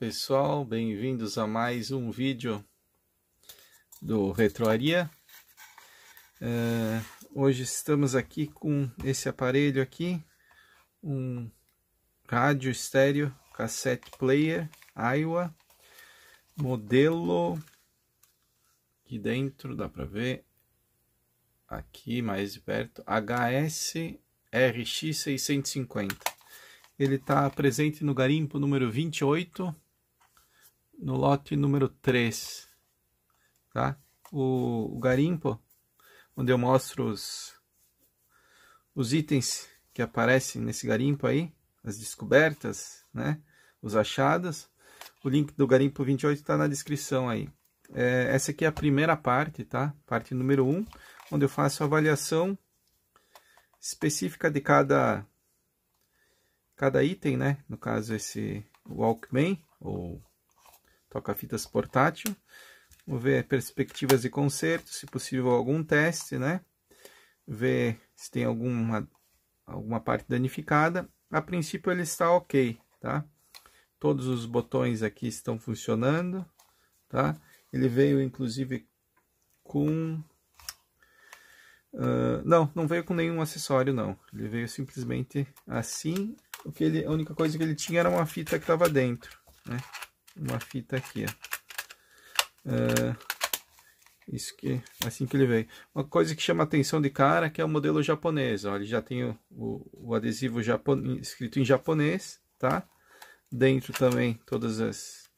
pessoal, bem-vindos a mais um vídeo do Retroaria. Uh, hoje estamos aqui com esse aparelho aqui, um rádio estéreo cassete player Iowa, modelo aqui dentro, dá para ver, aqui mais perto, HS RX 650 ele está presente no garimpo número 28, no lote número 3. Tá? O, o garimpo, onde eu mostro os, os itens que aparecem nesse garimpo aí, as descobertas, né? os achados. O link do garimpo 28 está na descrição aí. É, essa aqui é a primeira parte, tá? Parte número 1, onde eu faço a avaliação específica de cada cada item, né? No caso esse Walkman ou toca-fitas portátil. Ver perspectivas de conserto, se possível algum teste, né? Ver se tem alguma, alguma parte danificada. A princípio ele está ok, tá? Todos os botões aqui estão funcionando, tá? Ele veio inclusive com... Uh, não, não veio com nenhum acessório não. Ele veio simplesmente assim o que ele, a única coisa que ele tinha era uma fita que estava dentro, né? Uma fita aqui, ó. Uh, isso que assim que ele veio. Uma coisa que chama atenção de cara que é o modelo japonês, ó. Ele já tem o, o, o adesivo escrito em japonês, tá? Dentro também todas as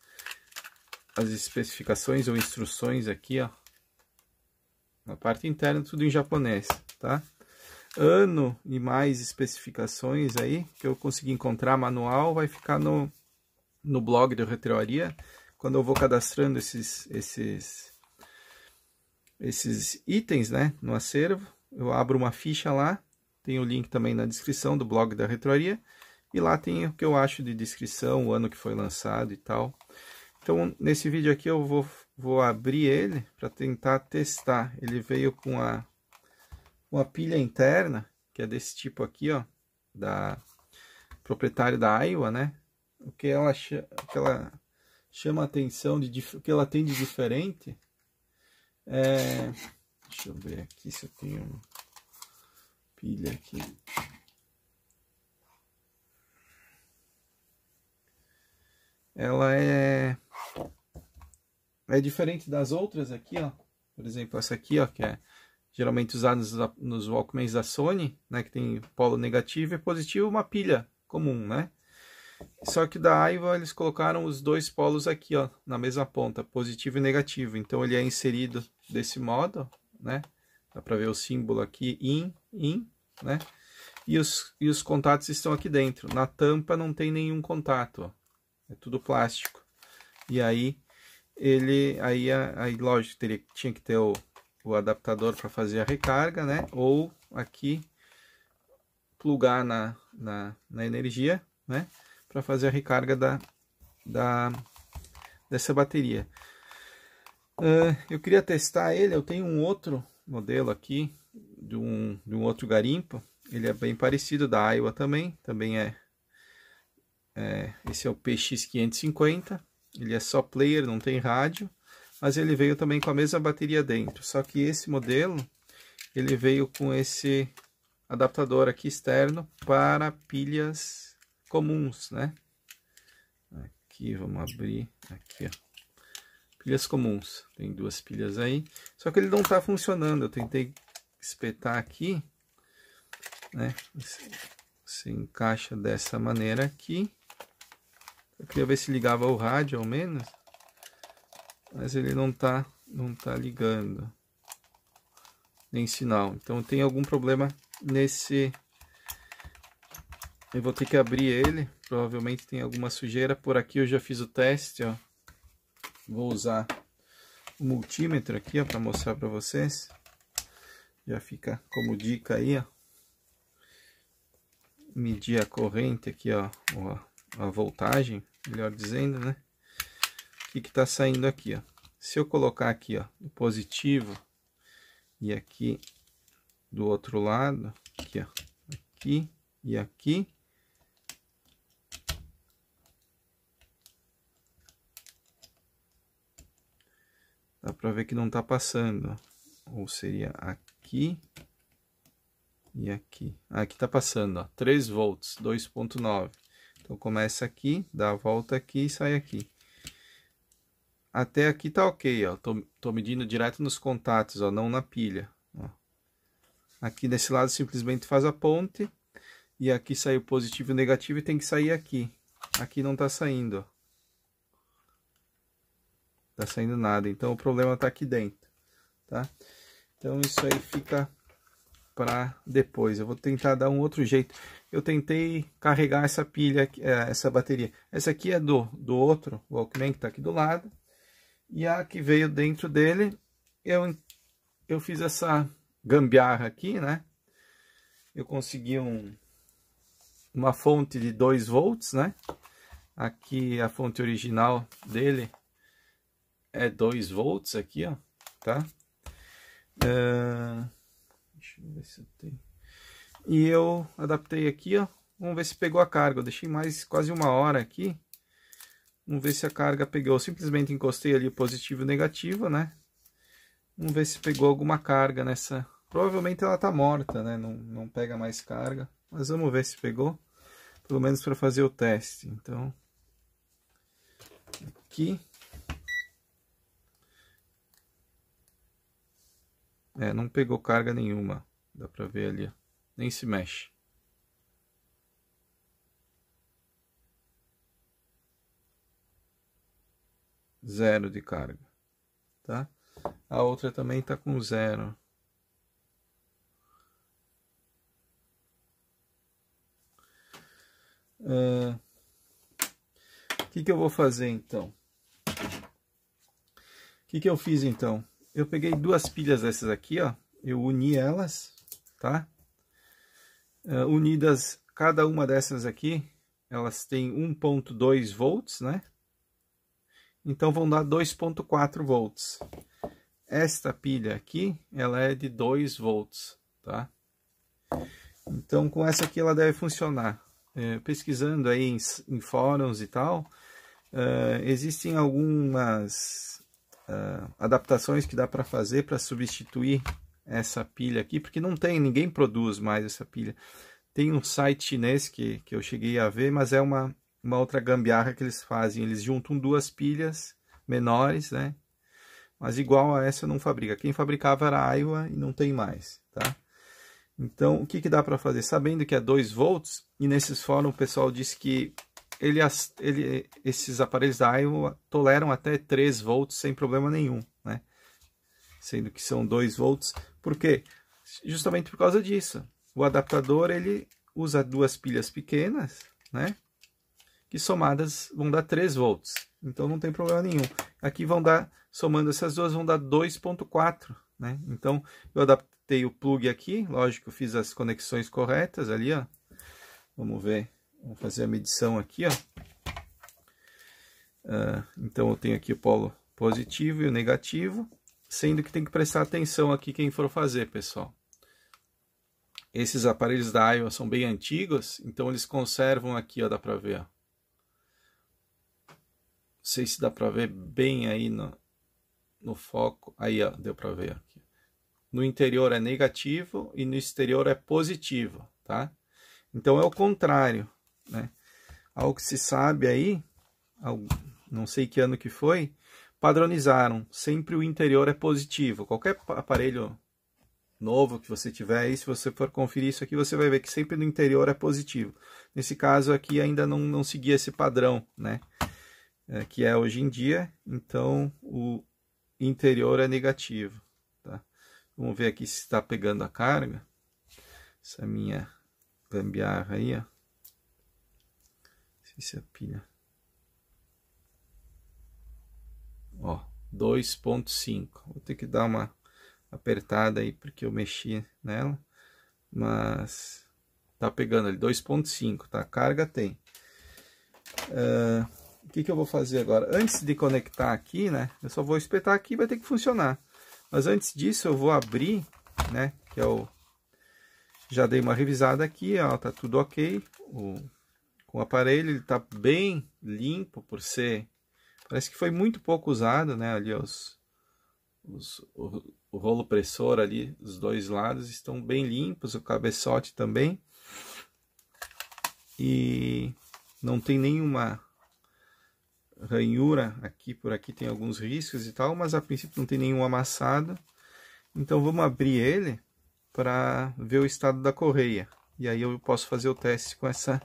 as especificações ou instruções aqui, ó. Na parte interna tudo em japonês, tá? ano e mais especificações aí que eu consegui encontrar manual vai ficar no, no blog do Retroaria quando eu vou cadastrando esses esses esses itens né no acervo eu abro uma ficha lá tem o link também na descrição do blog da Retroaria e lá tem o que eu acho de descrição o ano que foi lançado e tal então nesse vídeo aqui eu vou vou abrir ele para tentar testar ele veio com a uma pilha interna, que é desse tipo aqui, ó, da proprietária da Iowa, né? O que ela, o que ela chama a atenção de o que ela tem de diferente é, deixa eu ver aqui se eu tenho pilha aqui. Ela é é diferente das outras aqui, ó. Por exemplo, essa aqui, ó, que é geralmente usados nos, nos Walkmans da Sony, né, que tem polo negativo e positivo, uma pilha comum, né? Só que da Aiva eles colocaram os dois polos aqui, ó, na mesma ponta, positivo e negativo. Então ele é inserido desse modo, né? Dá para ver o símbolo aqui, in, in, né? E os, e os contatos estão aqui dentro. Na tampa não tem nenhum contato, ó. É tudo plástico. E aí ele, aí, aí lógico, teria, tinha que ter o, o adaptador para fazer a recarga, né? Ou aqui plugar na, na, na energia, né? Para fazer a recarga da, da, dessa bateria. Uh, eu queria testar ele, eu tenho um outro modelo aqui, de um, de um outro garimpo. Ele é bem parecido, da Iowa também, também é, é esse é o PX550, ele é só player, não tem rádio mas ele veio também com a mesma bateria dentro. Só que esse modelo, ele veio com esse adaptador aqui externo para pilhas comuns, né? Aqui, vamos abrir, aqui, ó. Pilhas comuns, tem duas pilhas aí. Só que ele não está funcionando, eu tentei espetar aqui, né? Você encaixa dessa maneira aqui. Eu queria ver se ligava o rádio ao menos mas ele não tá, não tá ligando nem sinal. Então tem algum problema nesse. Eu vou ter que abrir ele. Provavelmente tem alguma sujeira. Por aqui eu já fiz o teste, ó. Vou usar o multímetro aqui, para mostrar para vocês. Já fica como dica aí, ó. Medir a corrente aqui, ó, a voltagem, melhor dizendo, né? que que tá saindo aqui, ó. Se eu colocar aqui, ó, o positivo e aqui do outro lado, aqui, ó, aqui e aqui, Dá para ver que não está passando. Ou seria aqui e aqui. Ah, aqui está passando, ó, 3 volts, 2.9. Então começa aqui, dá a volta aqui e sai aqui. Até aqui tá ok, ó. Tô, medindo direto nos contatos, ó, não na pilha. Ó. Aqui desse lado simplesmente faz a ponte. E aqui saiu positivo e negativo e tem que sair aqui. Aqui não tá saindo, ó. Tá saindo nada, então o problema tá aqui dentro, tá? Então isso aí fica para depois. Eu vou tentar dar um outro jeito. Eu tentei carregar essa pilha, é, essa bateria. Essa aqui é do, do outro Walkman que está aqui do lado. E a que veio dentro dele, eu, eu fiz essa gambiarra aqui, né? Eu consegui um, uma fonte de 2 volts, né? Aqui a fonte original dele é 2 volts aqui, ó, tá? Uh, deixa eu ver se eu tenho. E eu adaptei aqui, ó. Vamos ver se pegou a carga. Eu deixei mais quase uma hora aqui. Vamos ver se a carga pegou. Eu simplesmente encostei ali positivo e negativo, né? Vamos ver se pegou alguma carga nessa. Provavelmente ela tá morta, né? Não, não pega mais carga. Mas vamos ver se pegou. Pelo menos para fazer o teste. Então, aqui. É, não pegou carga nenhuma. Dá para ver ali. Nem se mexe. zero de carga, tá? A outra também está com zero. O uh, que, que eu vou fazer então? O que, que eu fiz então? Eu peguei duas pilhas dessas aqui, ó. Eu uni elas, tá? Uh, unidas, cada uma dessas aqui, elas têm 1.2 volts, né? Então vão dar 2.4 volts. Esta pilha aqui, ela é de 2 volts, tá? Então com essa aqui ela deve funcionar. É, pesquisando aí em, em, fóruns e tal, uh, existem algumas uh, adaptações que dá para fazer para substituir essa pilha aqui, porque não tem, ninguém produz mais essa pilha. Tem um site chinês que, que eu cheguei a ver, mas é uma, uma outra gambiarra que eles fazem. Eles juntam duas pilhas menores, né? Mas igual a essa não fabrica. Quem fabricava era a Aiwa e não tem mais, tá? Então, o que, que dá para fazer? Sabendo que é 2 volts, e nesses fóruns o pessoal disse que ele, ele, esses aparelhos da Aiwa toleram até 3 volts sem problema nenhum, né? Sendo que são 2 volts. Por quê? Justamente por causa disso. O adaptador, ele usa duas pilhas pequenas, né? que somadas vão dar 3 volts. Então não tem problema nenhum. Aqui vão dar, somando essas duas, vão dar 2.4, né? Então eu adaptei o plug aqui, lógico, fiz as conexões corretas ali, ó. Vamos ver, vamos fazer a medição aqui, ó. Uh, então eu tenho aqui o polo positivo e o negativo, sendo que tem que prestar atenção aqui quem for fazer, pessoal. Esses aparelhos da Iowa são bem antigos, então eles conservam aqui, ó, dá para ver, ó sei se dá para ver bem aí no, no foco. Aí, ó, deu para ver aqui. No interior é negativo e no exterior é positivo, tá? Então é o contrário, né? Ao que se sabe aí, não sei que ano que foi, padronizaram. Sempre o interior é positivo. Qualquer aparelho novo que você tiver aí, se você for conferir isso aqui, você vai ver que sempre no interior é positivo. Nesse caso aqui ainda não, não seguia esse padrão, né? é, que é hoje em dia, então o interior é negativo. Tá? Vamos ver aqui se está pegando a carga. Essa minha gambiarra aí, ó. Se a pilha. Ó, 2.5. Vou ter que dar uma apertada aí porque eu mexi nela, mas tá pegando ali 2.5, tá? Carga tem. Uh, o que, que eu vou fazer agora? Antes de conectar aqui, né? Eu só vou espetar aqui e vai ter que funcionar. Mas antes disso eu vou abrir, né? Que é o... Já dei uma revisada aqui, ó, tá tudo ok. O... Com o aparelho ele tá bem limpo por ser... Parece que foi muito pouco usado, né? Ali os, os, o, o rolo pressor ali, os dois lados estão bem limpos, o cabeçote também. E não tem nenhuma ranhura aqui, por aqui tem alguns riscos e tal, mas a princípio não tem nenhum amassado. Então vamos abrir ele para ver o estado da correia. E aí eu posso fazer o teste com essa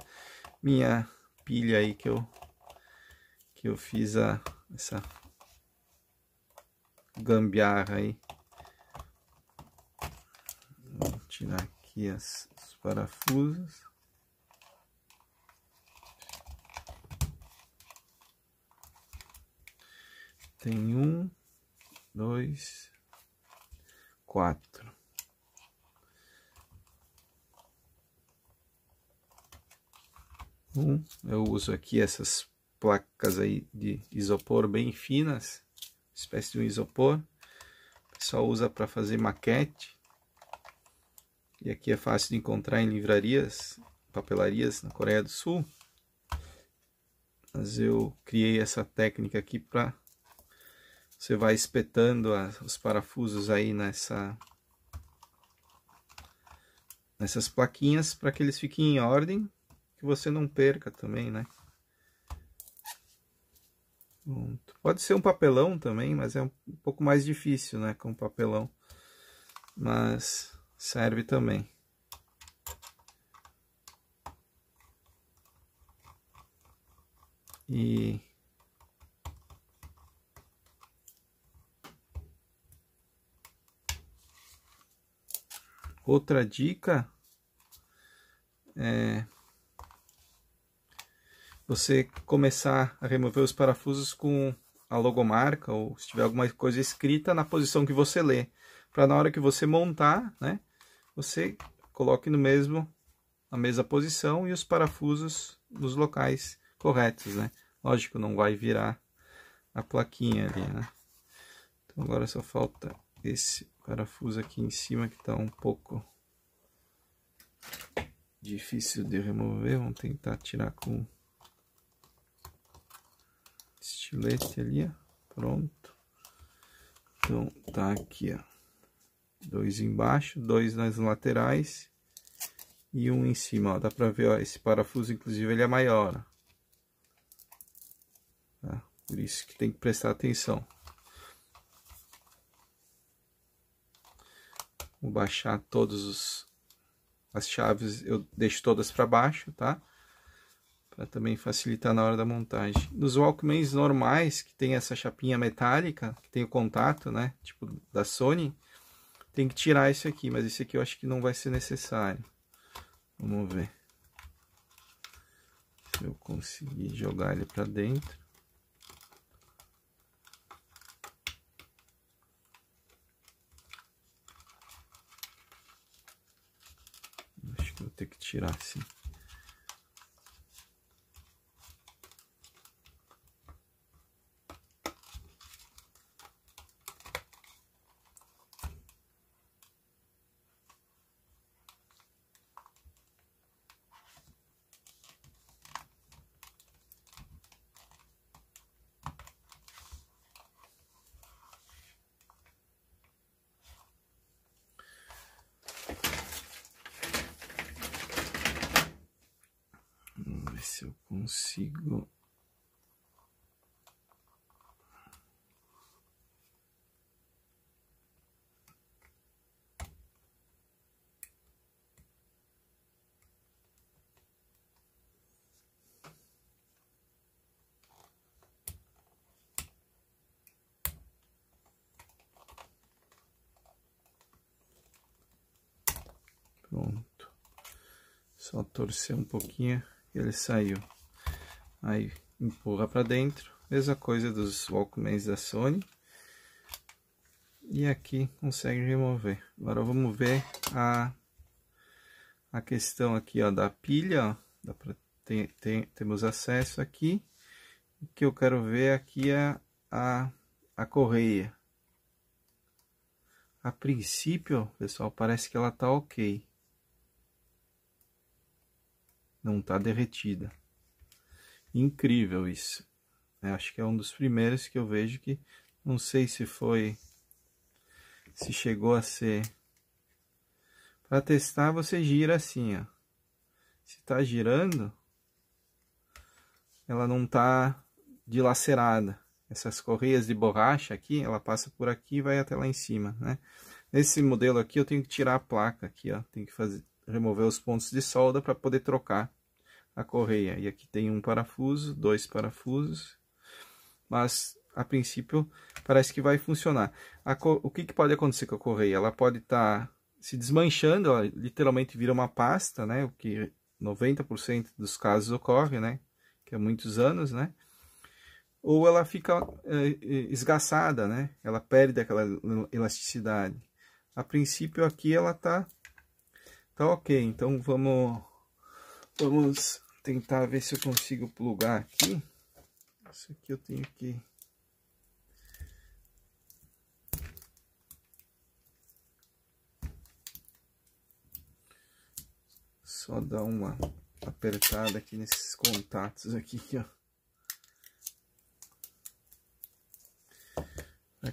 minha pilha aí que eu que eu fiz a essa gambiarra aí. Vou tirar aqui as, os parafusos. Tem um, dois, quatro. Eu uso aqui essas placas aí de isopor bem finas, espécie de um isopor. O pessoal usa para fazer maquete. E aqui é fácil de encontrar em livrarias, papelarias na Coreia do Sul. Mas eu criei essa técnica aqui para você vai espetando os parafusos aí nessa nessas plaquinhas para que eles fiquem em ordem, que você não perca também, né? Pode ser um papelão também, mas é um pouco mais difícil, né, com papelão. Mas serve também. E outra dica é você começar a remover os parafusos com a logomarca ou se tiver alguma coisa escrita na posição que você lê, para na hora que você montar, né, você coloque no mesmo na mesma posição e os parafusos nos locais corretos, né? Lógico, não vai virar a plaquinha ali, né? Então agora só falta esse parafuso aqui em cima que está um pouco difícil de remover. Vamos tentar tirar com estilete ali, ó. Pronto. Então tá aqui, ó. Dois embaixo, dois nas laterais e um em cima, ó. Dá pra ver, ó, esse parafuso, inclusive, ele é maior, tá? Por isso que tem que prestar atenção. Vou baixar todos os as chaves, eu deixo todas para baixo, tá? Para também facilitar na hora da montagem. Nos Walkmans normais, que tem essa chapinha metálica, que tem o contato, né, tipo da Sony, tem que tirar esse aqui, mas esse aqui eu acho que não vai ser necessário. Vamos ver. Se eu conseguir jogar ele para dentro. Acho que vou ter que tirar assim. se eu consigo Pronto. Só torcer um pouquinho ele saiu. Aí empurra para dentro, mesma coisa dos Walkmans da Sony. E aqui consegue remover. Agora vamos ver a, a questão aqui ó, da pilha. Ó. Dá pra ter, ter, temos acesso aqui. O que eu quero ver aqui é a, a correia. A princípio, pessoal, parece que ela tá ok não está derretida. Incrível isso. Eu acho que é um dos primeiros que eu vejo que não sei se foi se chegou a ser. Para testar, você gira assim, ó. Se tá girando, ela não tá dilacerada. Essas correias de borracha aqui, ela passa por aqui e vai até lá em cima, né? Nesse modelo aqui eu tenho que tirar a placa aqui, ó. Tenho que fazer, remover os pontos de solda para poder trocar a correia. E aqui tem um parafuso, dois parafusos. Mas a princípio parece que vai funcionar. o que, que, pode acontecer com a correia? Ela pode estar tá se desmanchando, ela literalmente vira uma pasta, né? O que 90% dos casos ocorre, né? Que há muitos anos, né? Ou ela fica é, esgaçada, né? Ela perde aquela elasticidade. A princípio aqui ela tá, tá ok. Então vamos, vamos tentar ver se eu consigo plugar aqui. Isso aqui eu tenho que Só dar uma apertada aqui nesses contatos aqui, ó.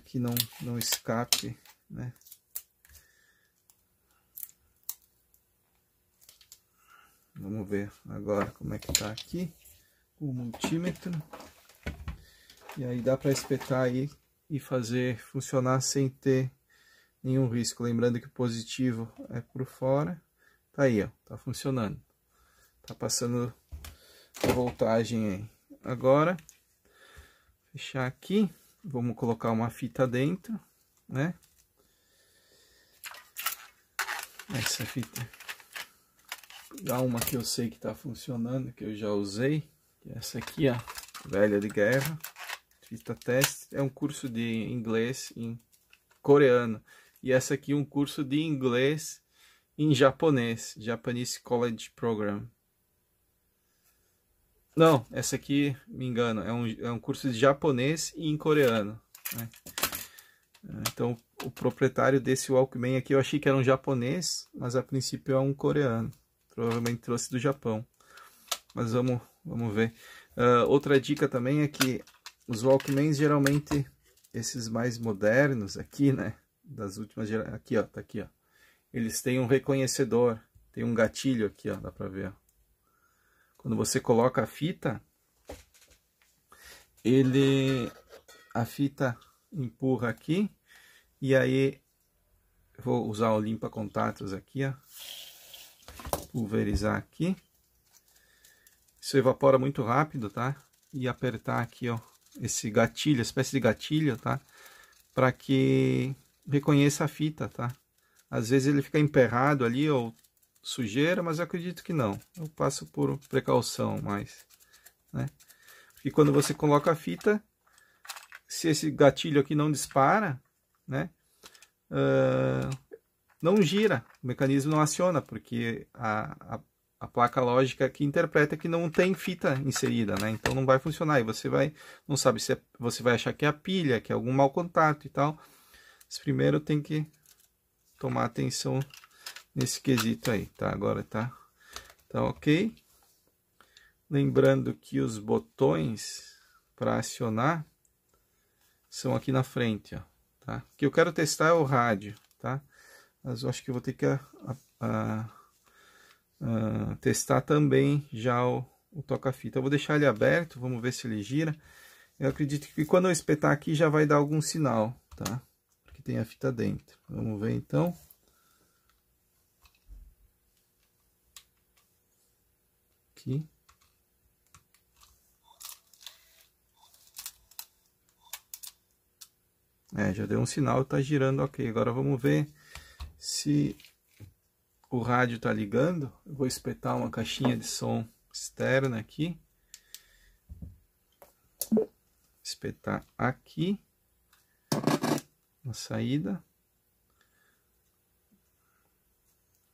Que não, não escape, né? Vamos ver agora como é que tá aqui o multímetro. E aí dá para espetar aí e fazer funcionar sem ter nenhum risco. Lembrando que o positivo é por fora Tá aí, ó, tá funcionando. Tá passando a voltagem aí. Agora, fechar aqui, vamos colocar uma fita dentro, né? Essa fita. Dá uma que eu sei que tá funcionando, que eu já usei. É essa aqui, ó, velha de guerra. Fita teste. É um curso de inglês em coreano. E essa aqui é um curso de inglês em japonês, Japanese College Program. Não, essa aqui, me engano, é um, é um curso de japonês e em coreano. Né? Então, o proprietário desse Walkman aqui, eu achei que era um japonês, mas a princípio é um coreano. Provavelmente trouxe do Japão. Mas vamos, vamos ver. Uh, outra dica também é que os Walkmans, geralmente, esses mais modernos aqui, né? Das últimas gerações. Aqui, ó, tá aqui, ó eles têm um reconhecedor, tem um gatilho aqui, ó, dá pra ver. Quando você coloca a fita, ele, a fita empurra aqui, e aí, vou usar o limpa contatos aqui, ó, pulverizar aqui. Isso evapora muito rápido, tá? E apertar aqui, ó, esse gatilho, espécie de gatilho, tá? Para que reconheça a fita, tá? Às vezes ele fica emperrado ali ou sujeira, mas eu acredito que não. Eu passo por precaução mais, né? Porque quando você coloca a fita, se esse gatilho aqui não dispara, né? Uh, não gira, o mecanismo não aciona, porque a, a, a, placa lógica aqui interpreta que não tem fita inserida, né? Então não vai funcionar. E você vai, não sabe se é, você vai achar que é a pilha, que é algum mau contato e tal. Mas primeiro tem que tomar atenção nesse quesito aí, tá? Agora tá, tá ok. Lembrando que os botões para acionar são aqui na frente, ó, tá? O que eu quero testar é o rádio, tá? Mas eu acho que eu vou ter que a, a, a, testar também já o, o toca-fita. Eu vou deixar ele aberto, vamos ver se ele gira. Eu acredito que quando eu espetar aqui já vai dar algum sinal, tá? tem a fita dentro. Vamos ver então. Aqui. É, já deu um sinal, tá girando ok. Agora vamos ver se o rádio tá ligando. Eu vou espetar uma caixinha de som externa aqui. Espetar aqui na saída.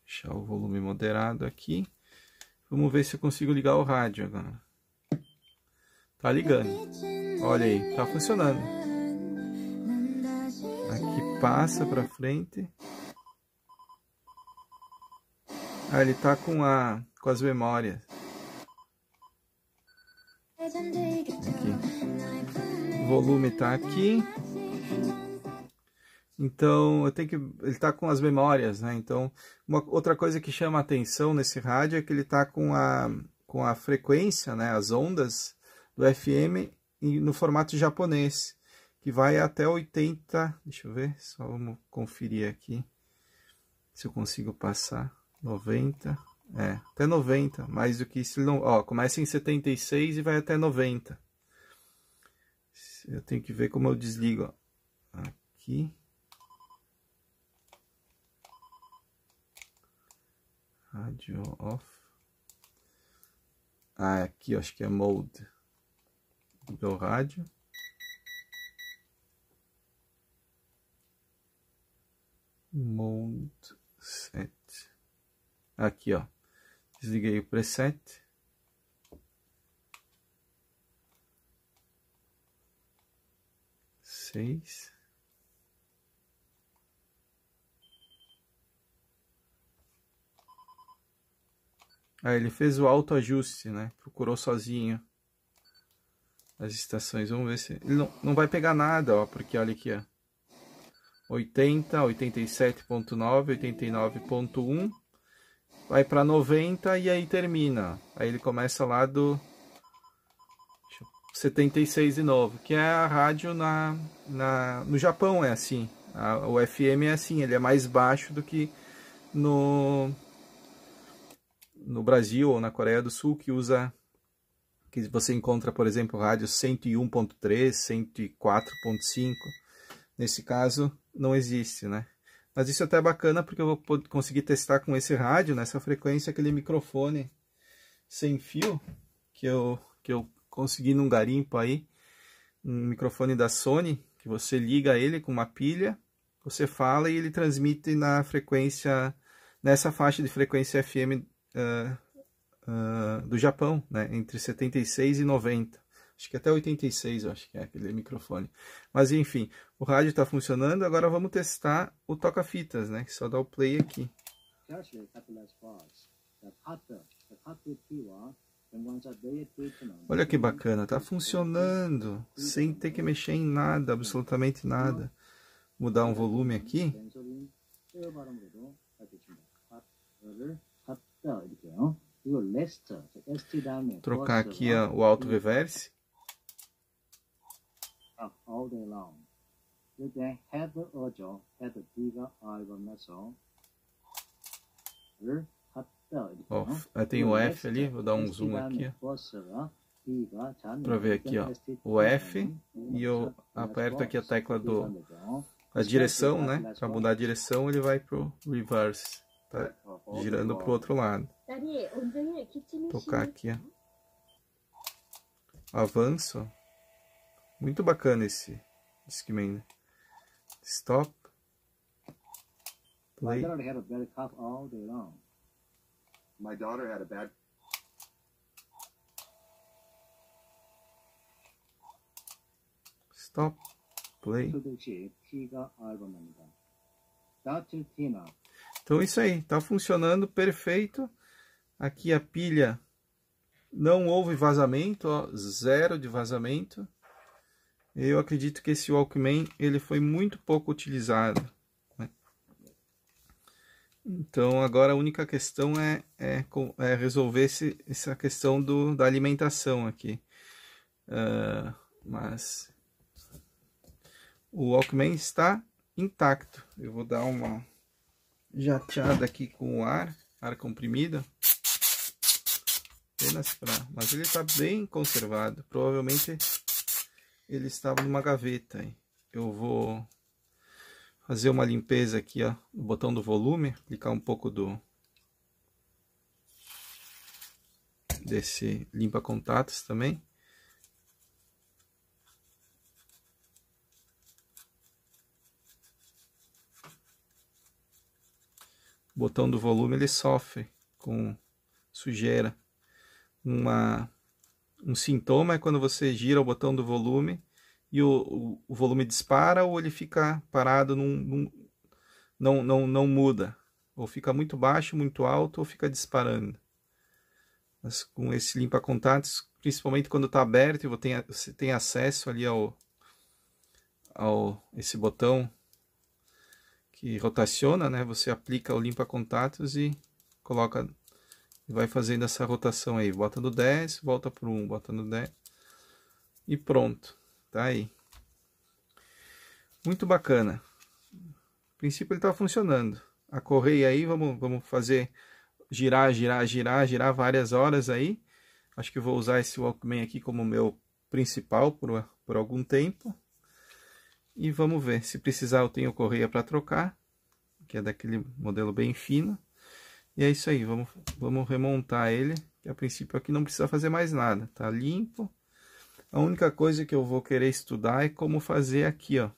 Deixar o volume moderado aqui. Vamos ver se eu consigo ligar o rádio agora. Tá ligando. Olha aí, tá funcionando. Aqui passa pra frente. Ah, ele tá com a com as memórias. Aqui. O volume tá aqui. Então, eu tenho que ele está com as memórias, né? Então, uma outra coisa que chama atenção nesse rádio é que ele está com a com a frequência, né, as ondas do FM no formato japonês, que vai até 80, deixa eu ver, só vamos conferir aqui se eu consigo passar 90, é, até 90, mais do que isso, não, ó, começa em 76 e vai até 90. Eu tenho que ver como eu desligo, ó. aqui. Rádio off. Ah, aqui acho que é mode do rádio. Mode set. Aqui, ó. Desliguei o preset. Seis. Aí ele fez o autoajuste, né? Procurou sozinho as estações. Vamos ver se... Ele não, não vai pegar nada, ó. Porque olha aqui, ó. 80, 87.9, 89.1. Vai para 90 e aí termina. Aí ele começa lá do 76 de novo. Que é a rádio na, na, no Japão, é assim. A, o FM é assim, ele é mais baixo do que no no Brasil ou na Coreia do Sul que usa que você encontra, por exemplo, rádio 101.3, 104.5. Nesse caso, não existe, né? Mas isso é até bacana porque eu vou conseguir testar com esse rádio, nessa frequência, aquele microfone sem fio que eu, que eu consegui num garimpo aí. Um microfone da Sony, que você liga ele com uma pilha, você fala e ele transmite na frequência, nessa faixa de frequência FM uh, uh, do Japão, né? entre 76 e 90. Acho que até 86, eu acho que é aquele microfone. Mas enfim, o rádio está funcionando. Agora vamos testar o toca-fitas, né? Que só dá o play aqui. Olha que bacana, tá funcionando sem ter que mexer em nada, absolutamente nada. Mudar um volume aqui. Trocar aqui o alto reverse. Oh, tem o F ali, vou dar um zoom aqui para ver aqui ó, o F e eu aperto aqui a tecla do a direção, né? Para mudar a direção ele vai pro reverse. Tá girando pro outro lado. Tocar aqui, ó. Avanço. Muito bacana esse Discman. Né? Stop. Play. My daughter had a bad cough all day long. My daughter had a bad Stop. Play. Então isso aí, tá funcionando perfeito. Aqui a pilha não houve vazamento, ó, zero de vazamento. Eu acredito que esse Walkman ele foi muito pouco utilizado. Né? Então agora a única questão é, é, é resolver esse, essa questão do, da alimentação aqui. Uh, mas o Walkman está intacto. Eu vou dar uma jateada aqui com o ar, ar comprimido. Apenas para, mas ele está bem conservado. Provavelmente ele estava numa gaveta. Eu vou fazer uma limpeza aqui, ó, no botão do volume, aplicar um pouco do desse limpa contatos também. o botão do volume ele sofre com sujeira. Uma, um sintoma é quando você gira o botão do volume e o, o, volume dispara ou ele fica parado, num, num, não, não, não muda. Ou fica muito baixo, muito alto, ou fica disparando. Mas com esse limpa-contatos, principalmente quando está aberto e você tem, acesso ali ao, ao esse botão que rotaciona, né? Você aplica o limpa contatos e coloca vai fazendo essa rotação aí, bota no 10, volta pro 1, bota no 10 e pronto, tá aí. Muito bacana. A princípio ele tá funcionando. A correia aí, vamos, vamos fazer girar, girar, girar, girar várias horas aí. Acho que vou usar esse Walkman aqui como meu principal por, por algum tempo. E vamos ver, se precisar eu tenho correia para trocar, que é daquele modelo bem fino. E é isso aí, vamos, vamos remontar ele, a princípio aqui não precisa fazer mais nada, tá limpo. A única coisa que eu vou querer estudar é como fazer aqui, ó.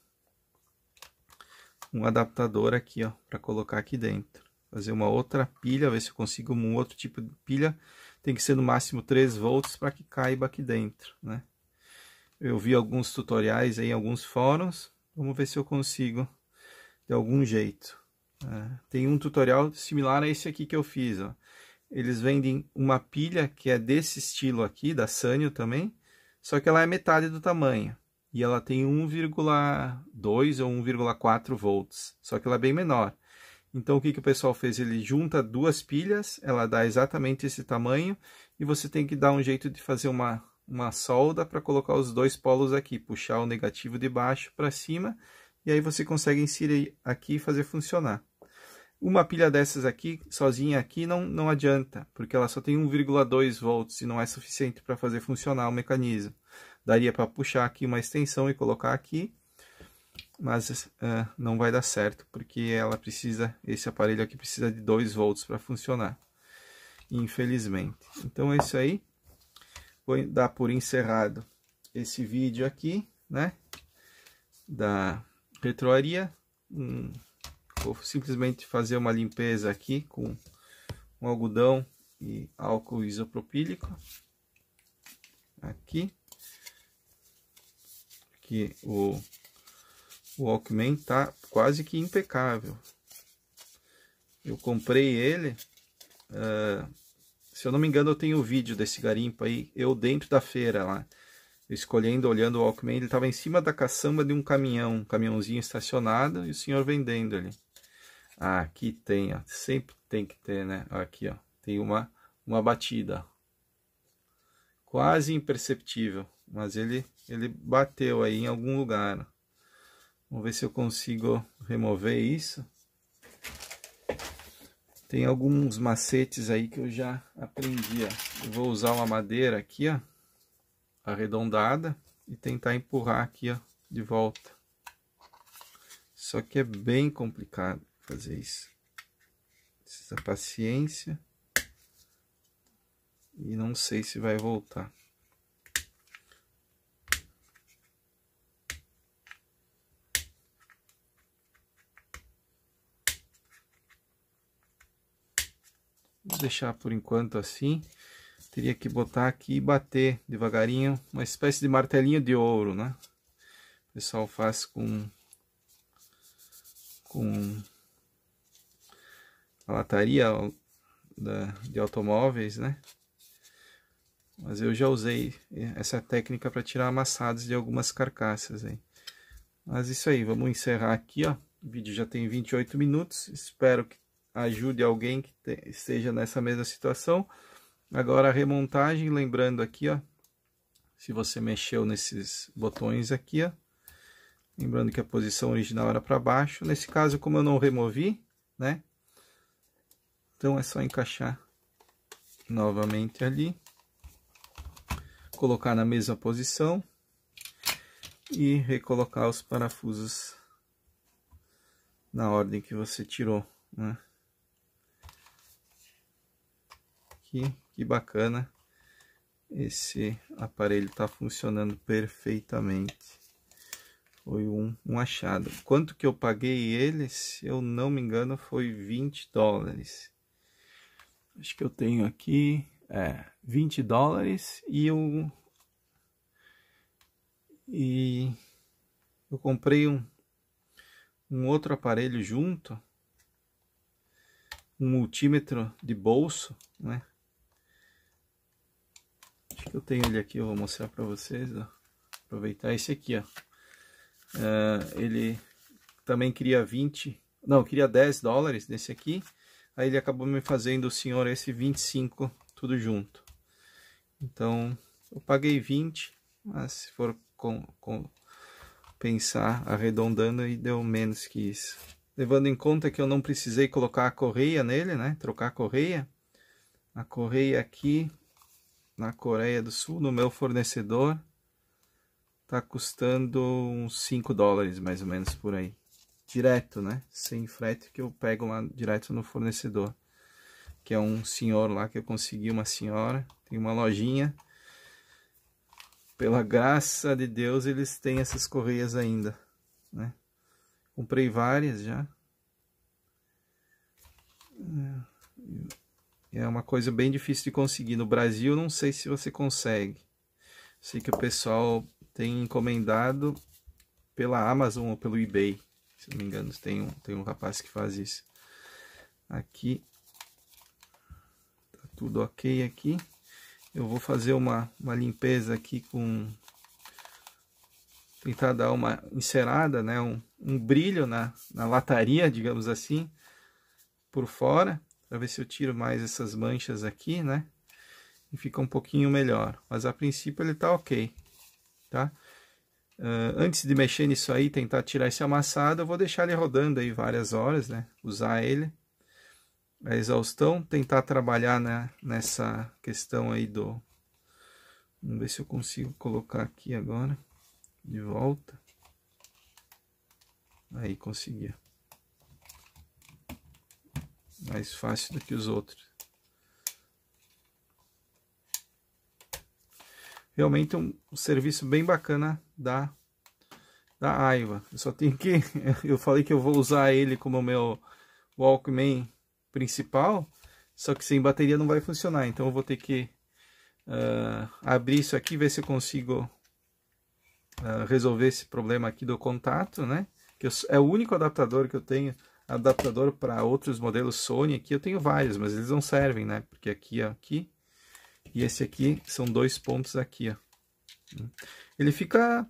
Um adaptador aqui, ó, para colocar aqui dentro. Fazer uma outra pilha, ver se eu consigo um outro tipo de pilha. Tem que ser no máximo 3 volts para que caiba aqui dentro, né? Eu vi alguns tutoriais aí, alguns fóruns. Vamos ver se eu consigo de algum jeito. É, tem um tutorial similar a esse aqui que eu fiz. Ó. Eles vendem uma pilha que é desse estilo aqui, da Sanyo também, só que ela é metade do tamanho. E ela tem 1,2 ou 1,4 volts, só que ela é bem menor. Então o que, que o pessoal fez? Ele junta duas pilhas, ela dá exatamente esse tamanho, e você tem que dar um jeito de fazer uma uma solda para colocar os dois polos aqui, puxar o negativo de baixo para cima e aí você consegue inserir aqui e fazer funcionar. Uma pilha dessas aqui, sozinha aqui, não, não adianta, porque ela só tem 1,2 volts e não é suficiente para fazer funcionar o mecanismo. Daria para puxar aqui uma extensão e colocar aqui, mas uh, não vai dar certo, porque ela precisa, esse aparelho aqui precisa de 2 volts para funcionar, infelizmente. Então é isso aí vou dar por encerrado esse vídeo aqui, né? Da retroaria. Vou simplesmente fazer uma limpeza aqui com um algodão e álcool isopropílico. Aqui. Que o, o Walkman tá quase que impecável. Eu comprei ele uh, se eu não me engano, eu tenho o vídeo desse garimpo aí, eu dentro da feira lá, escolhendo, olhando o Walkman, ele estava em cima da caçamba de um caminhão, um caminhãozinho estacionado, e o senhor vendendo ali. Aqui tem, ó, sempre tem que ter, né? Aqui, ó, tem uma, uma batida. Quase imperceptível, mas ele, ele bateu aí em algum lugar. Vamos ver se eu consigo remover isso. Tem alguns macetes aí que eu já aprendi, ó. Eu vou usar uma madeira aqui, ó, arredondada e tentar empurrar aqui, ó, de volta. Só que é bem complicado fazer isso. Precisa paciência. E não sei se vai voltar. Vou deixar por enquanto assim. Teria que botar aqui e bater devagarinho, uma espécie de martelinho de ouro, né? O pessoal faz com com lataria da, de automóveis, né? Mas eu já usei essa técnica para tirar amassados de algumas carcaças aí. Mas isso aí, vamos encerrar aqui, ó. O vídeo já tem 28 minutos. Espero que ajude alguém que te, esteja nessa mesma situação. Agora a remontagem, lembrando aqui, ó, se você mexeu nesses botões aqui, ó, lembrando que a posição original era para baixo. Nesse caso, como eu não removi, né? Então é só encaixar novamente ali, colocar na mesma posição e recolocar os parafusos na ordem que você tirou, né? aqui, que bacana. Esse aparelho está funcionando perfeitamente. Foi um, um achado. Quanto que eu paguei ele, se eu não me engano, foi 20 dólares. Acho que eu tenho aqui é, 20 dólares e eu, e eu comprei um, um outro aparelho junto, um multímetro de bolso, né? Acho que eu tenho ele aqui, eu vou mostrar para vocês. Ó. Aproveitar esse aqui, ó. Uh, ele também cria 20 Não, queria 10 dólares nesse aqui. Aí ele acabou me fazendo o senhor esse 25, tudo junto. Então, eu paguei 20, mas se for com, com pensar arredondando, e deu menos que isso. Levando em conta que eu não precisei colocar a correia nele, né? Trocar a correia. A correia aqui, na Coreia do Sul, no meu fornecedor, tá custando uns 5 dólares, mais ou menos, por aí direto, né? Sem frete que eu pego lá direto no fornecedor. Que é um senhor lá que eu consegui, uma senhora, tem uma lojinha. Pela graça de Deus, eles têm essas correias ainda, né? Comprei várias já. É, é uma coisa bem difícil de conseguir. No Brasil, não sei se você consegue. Sei que o pessoal tem encomendado pela Amazon ou pelo eBay. Se não me engano, tem um, tem um rapaz que faz isso. Aqui. Tá tudo ok aqui. Eu vou fazer uma, uma limpeza aqui com... Tentar dar uma encerada, né? Um, um brilho na, na lataria, digamos assim. Por fora. Para ver se eu tiro mais essas manchas aqui, né? E fica um pouquinho melhor. Mas a princípio ele tá ok. Tá? Uh, antes de mexer nisso aí, tentar tirar esse amassado, eu vou deixar ele rodando aí várias horas, né? Usar ele, a exaustão, tentar trabalhar né, nessa questão aí do... Vamos ver se eu consigo colocar aqui agora, de volta. Aí, conseguia. Mais fácil do que os outros. Realmente um, um serviço bem bacana da, da Aiva. Eu só tenho que... Eu falei que eu vou usar ele como meu Walkman principal, só que sem bateria não vai funcionar. Então eu vou ter que uh, abrir isso aqui, ver se eu consigo uh, resolver esse problema aqui do contato, né? Que eu, é o único adaptador que eu tenho adaptador para outros modelos Sony aqui eu tenho vários, mas eles não servem, né? Porque aqui, aqui e esse aqui são dois pontos aqui, ó. Ele fica...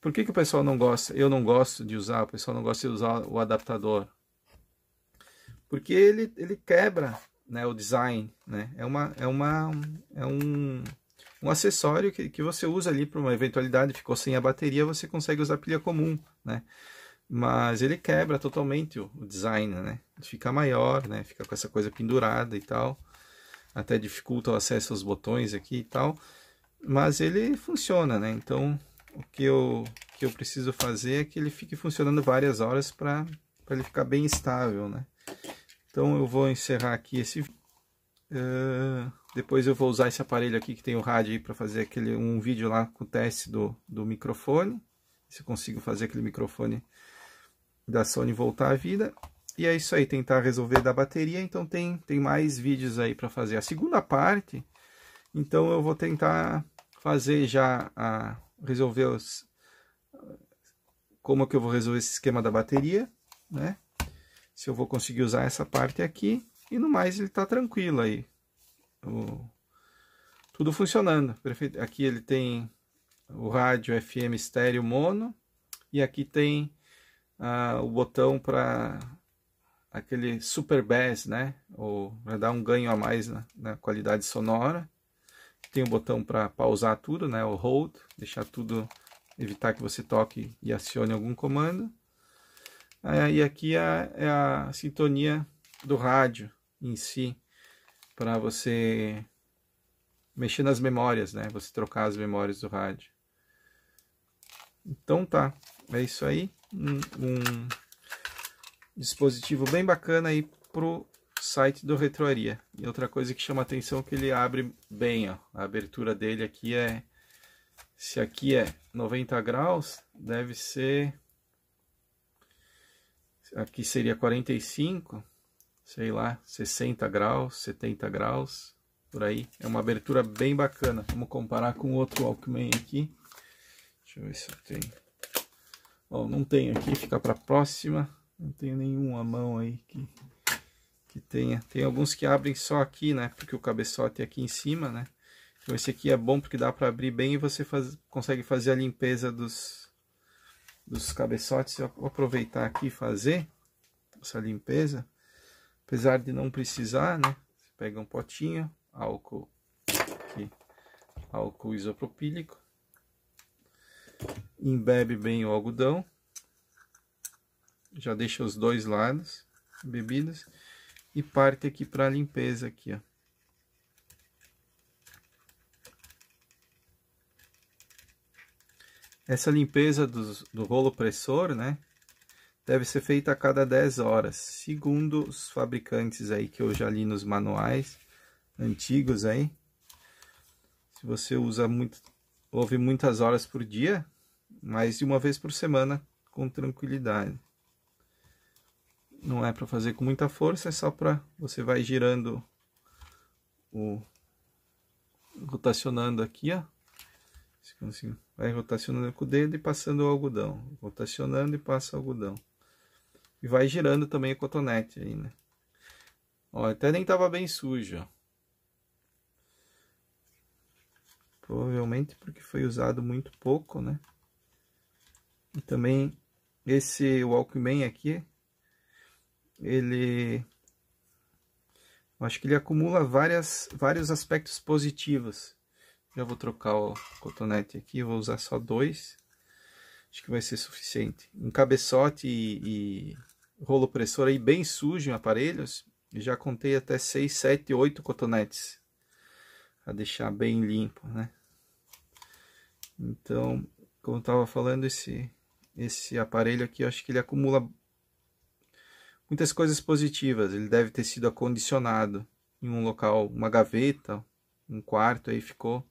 Por que, que o pessoal não gosta? Eu não gosto de usar, o pessoal não gosta de usar o adaptador. Porque ele, ele quebra né, o design, né? É, uma, é, uma, é um, um acessório que, que você usa ali para uma eventualidade, ficou sem a bateria, você consegue usar pilha comum, né? Mas ele quebra totalmente o, o design, né? Fica maior, né? Fica com essa coisa pendurada e tal até dificulta o acesso aos botões aqui e tal, mas ele funciona, né? Então, o que eu, que eu preciso fazer é que ele fique funcionando várias horas para ele ficar bem estável, né? Então, eu vou encerrar aqui esse uh, depois eu vou usar esse aparelho aqui que tem o rádio aí para fazer aquele, um vídeo lá com o teste do, do microfone. Se eu consigo fazer aquele microfone da Sony voltar à vida. E é isso aí, tentar resolver da bateria, então tem, tem mais vídeos aí para fazer. A segunda parte, então eu vou tentar fazer já a resolver os como que eu vou resolver esse esquema da bateria, né? Se eu vou conseguir usar essa parte aqui e no mais ele tá tranquilo aí. O, tudo funcionando, perfeito. Aqui ele tem o rádio FM estéreo mono e aqui tem ah, o botão para aquele super bass, né? Ou vai dar um ganho a mais na, na qualidade sonora. Tem o um botão para pausar tudo, né? O hold, deixar tudo, evitar que você toque e acione algum comando. e aqui é, é a sintonia do rádio em si, para você mexer nas memórias, né? Você trocar as memórias do rádio. Então tá, é isso aí. Um, um dispositivo bem bacana aí pro site do Retroaria. E outra coisa que chama atenção é que ele abre bem, ó. A abertura dele aqui é se aqui é 90 graus, deve ser aqui seria 45, sei lá, 60 graus, 70 graus, por aí. É uma abertura bem bacana. Vamos comparar com outro Walkman aqui. Deixa eu ver se eu tenho. Bom, não tenho aqui, fica para próxima. Não tenho nenhum à mão aí que, que tenha. Tem alguns que abrem só aqui, né? Porque o cabeçote é aqui em cima, né? Então esse aqui é bom porque dá para abrir bem e você faz, consegue fazer a limpeza dos, dos cabeçotes. Eu vou aproveitar aqui e fazer. essa limpeza. Apesar de não precisar, né? Você pega um potinho, álcool aqui, álcool isopropílico. Embebe bem o algodão. Já deixa os dois lados bebidas e parte aqui para limpeza aqui, ó. Essa limpeza do, rolo pressor, né, deve ser feita a cada 10 horas, segundo os fabricantes aí que eu já li nos manuais antigos aí. Se você usa muito, ouve muitas horas por dia, mais de uma vez por semana com tranquilidade. Não é para fazer com muita força, é só para você vai girando o rotacionando aqui, ó. Assim, vai rotacionando com o dedo e passando o algodão, rotacionando e passa o algodão. E vai girando também o cotonete aí, né? Ó, até nem tava bem sujo, ó. Provavelmente porque foi usado muito pouco, né? E também esse Walkman aqui, ele eu acho que ele acumula várias, vários aspectos positivos. Já vou trocar o cotonete aqui, vou usar só dois. Acho que vai ser suficiente. Um cabeçote e, e rolo pressor aí bem sujo em aparelhos. Já contei até 6, 7, 8 cotonetes. Para deixar bem limpo, né? Então, como eu estava falando, esse, esse aparelho aqui, acho que ele acumula muitas coisas positivas. Ele deve ter sido acondicionado em um local, uma gaveta, um quarto, aí ficou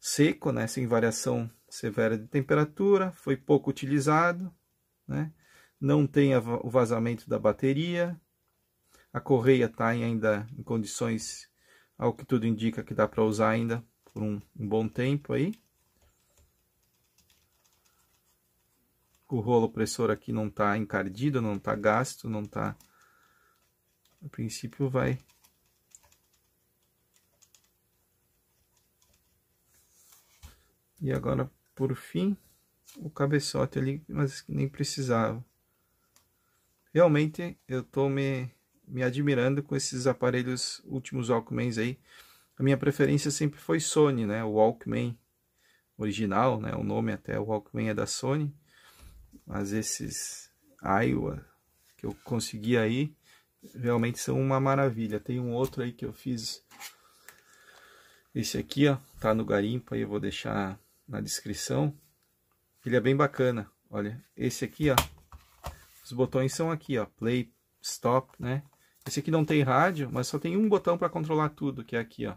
seco, né, sem variação severa de temperatura, foi pouco utilizado, né, não tem o vazamento da bateria, a correia está ainda em condições, ao que tudo indica que dá para usar ainda por um, um bom tempo aí. O rolo pressor aqui não está encardido, não está gasto, não está... A princípio vai... E agora, por fim, o cabeçote ali, mas nem precisava. Realmente, eu estou me, me admirando com esses aparelhos últimos Walkmans aí. A minha preferência sempre foi Sony, né? O Walkman original, né? O nome até o Walkman é da Sony. Mas esses Iowa que eu consegui aí realmente são uma maravilha. Tem um outro aí que eu fiz. Esse aqui, ó, tá no garimpo aí, eu vou deixar na descrição. Ele é bem bacana. Olha, esse aqui, ó. Os botões são aqui, ó, play, stop, né? Esse aqui não tem rádio, mas só tem um botão para controlar tudo, que é aqui, ó.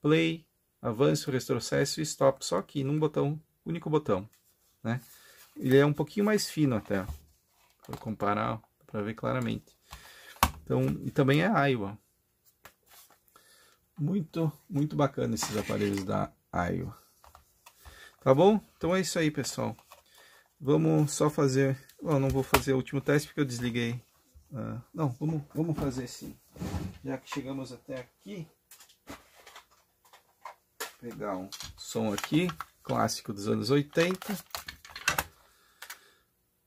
Play, avanço, retrocesso e stop, só aqui, num botão, único botão, né? Ele é um pouquinho mais fino até, para comparar, para ver claramente. Então, e também é Iowa. Muito, muito bacana esses aparelhos da Iowa. Tá bom? Então é isso aí, pessoal. Vamos só fazer... Bom, não vou fazer o último teste porque eu desliguei. Uh, não, vamos, vamos fazer sim. Já que chegamos até aqui. Vou pegar um som aqui, clássico dos anos 80.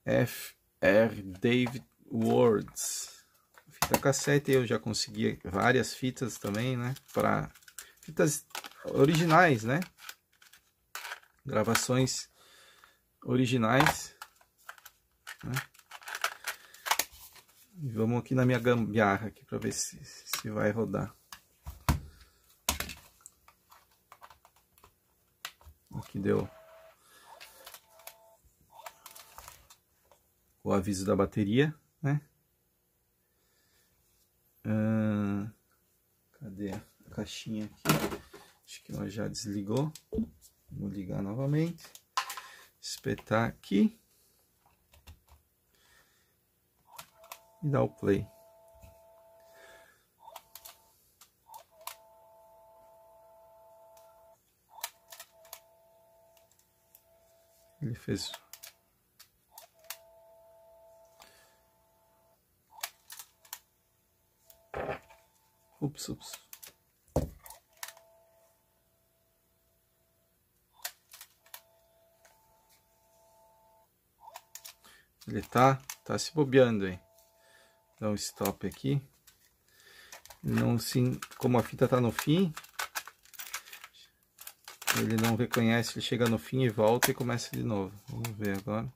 F.R. David Words. Fita cassete, eu já consegui várias fitas também, né? Para fitas originais, né? Gravações originais. Né? E vamos aqui na minha gambiarra aqui para ver se, se vai rodar. Aqui deu o aviso da bateria, né? Ah, cadê a caixinha aqui? Acho que ela já desligou. Vamos ligar novamente. Espetar aqui. E dar o play. Ele fez Ups, ups. Ele tá, tá se bobeando aí. dar um stop aqui. Não se, como a fita está no fim, ele não reconhece, ele chega no fim e volta e começa de novo. Vamos ver agora.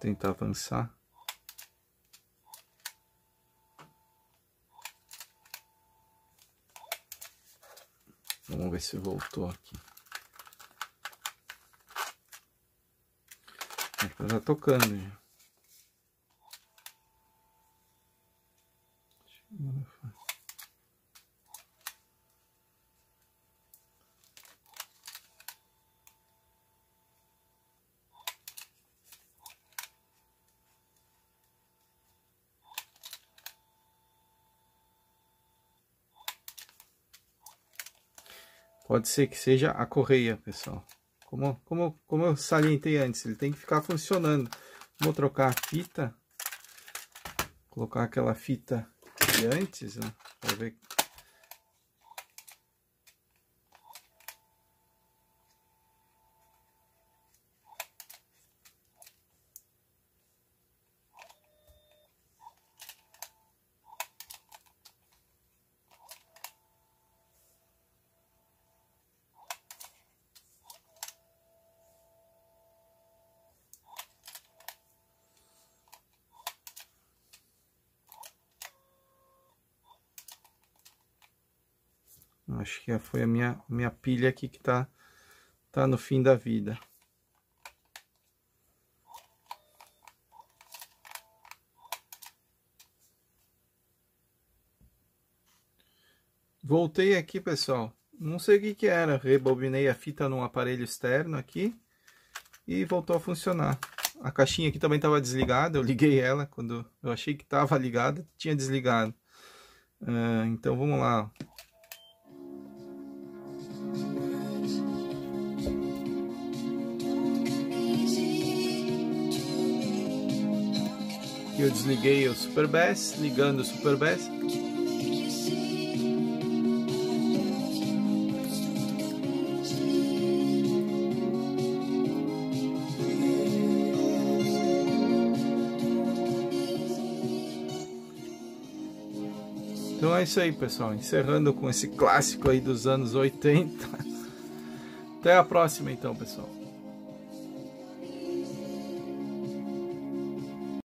Tentar avançar. Vamos ver se voltou aqui. Tá tocando já. Pode ser que seja a correia, pessoal. Como, como, como eu salientei antes, ele tem que ficar funcionando. Vou trocar a fita. Colocar aquela fita de antes, né? Para ver Acho que foi a minha, minha pilha aqui que tá, tá no fim da vida. Voltei aqui, pessoal. Não sei o que que era. Rebobinei a fita num aparelho externo aqui. E voltou a funcionar. A caixinha aqui também estava desligada. Eu liguei ela quando eu achei que estava ligada. Tinha desligado. Uh, então vamos lá. Eu desliguei o Super Bass, ligando o Super Bass. Então é isso aí, pessoal. Encerrando com esse clássico aí dos anos 80. Até a próxima, então, pessoal.